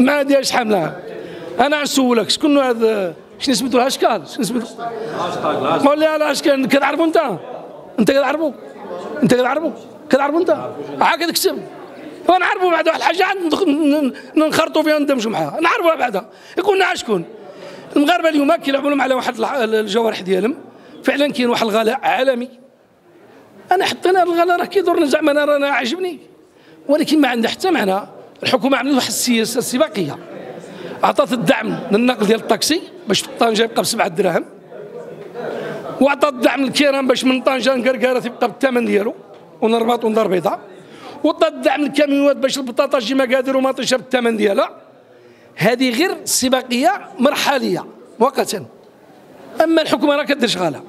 ما ديالش حامله أنا نسولك شكون هذا شنو سميتو الاشكال شنو سميتو قول لي الاشكال كتعرفوا أنت؟ أنت كتعرفوا أنت كتعرفوا كتعرفوا أنت؟ عا كتكتب ونعرفوا بعد واحد الحاجة ننخرطوا فيها وندمجوا معها نعرفوها بعدا يقول شكون؟ المغاربة اليوم كيلعبوا لهم على واحد الجوارح ديالهم. فعلا كاين واحد الغلاء عالمي. أنا حتى أنا الغلاء راه كيضرني زعما أنا راه عاجبني. ولكن ما عندها حتى معنى. الحكومة عملت واحد السياسة السباقيه عطات الدعم للنقل ديال الطاكسي باش طنجه يبقى بسبعة دراهم. وعطات الدعم للكيران باش من طنجة لقرقاره تبقى بالثمن ديالو ونربط وندار بيضاء وعطات الدعم للكاميوات باش البطاطا تجي مقادير وما تشرب بالثمن ديالها. هذه غير سباقيه مرحلية مؤقتا أما الحكومة راه كدير شغالها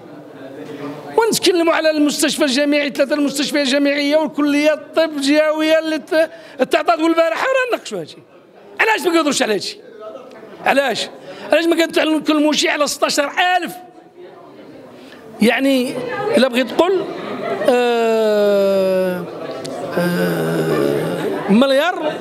ونتكلموا على المستشفى الجامعي ثلاثة المستشفيات الجامعية والكليات الطب الجهويه اللي تعطات البارحة راه نقشوا هادشي علاش ما كيهضروش على هادشي؟ علاش؟ علاش ما كنتكلموش على 16000 يعني إلا بغيت تقول آه آه مليار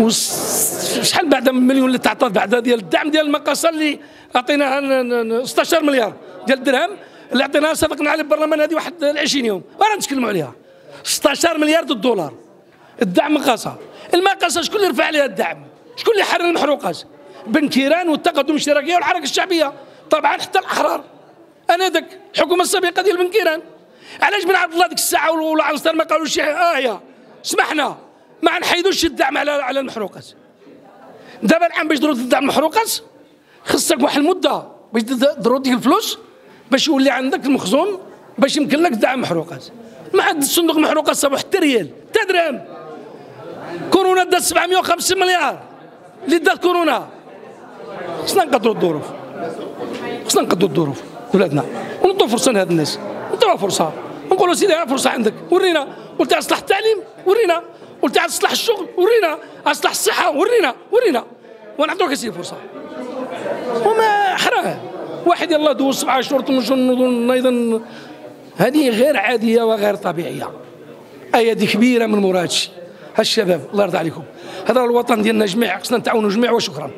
وشحال بعد مليون اللي تعطات بعد ديال الدعم ديال المقاصة اللي عطيناها 16 مليار ديال الدرهم؟ اللي عطيناها صدقنا على البرلمان هذه واحد 20 يوم. رانا نتكلموا عليها. 16 مليار الدولار الدعم مقاصه المقاصه شكون اللي رفع عليها الدعم؟ شكون اللي حرر المحروقات؟ بن كيران والتقدم الاشتراكيه والحركة الشعبية. طبعا حتى الأحرار. أنا ذاك الحكومة السابقة ديال بن كيران. علاش بن عبد الله ديك الساعة والعنصر ما قالوش إيه سمحنا ما نحيدوش الدعم على على المحروقات. دابا الآن باش ترد الدعم المحروقات خصك واحد المدة باش ترد ديك الفلوس. باش يولي عندك المخزون باش يمكن لك دعم محروقات. ما عاد الصندوق المحروقات صابو حتى ريال. حتى درهم. كورونا دات 750 مليار. اللي دات كورونا. خصنا نقدروا الظروف. خصنا نقدروا الظروف ولادنا. ونعطوا فرصة لهاد الناس. نعطوا فرصة. ونقولوا سيدي فرصة عندك. ورينا. قلت اصلح التعليم؟ ورينا. قلت اصلح الشغل؟ ورينا. اصلح الصحة؟ ورينا. ورينا. ونعطوك سيدي فرصة. وما حرام واحد يلا دوز سبعة شهور نظن أيضا هذه غير عادية وغير طبيعية. إيه دي كبيرة من مرادشي هالشباب الله يرضى عليكم. هذا الوطن ديالنا جميع خصنا نتعاونوا جميع وشكرا.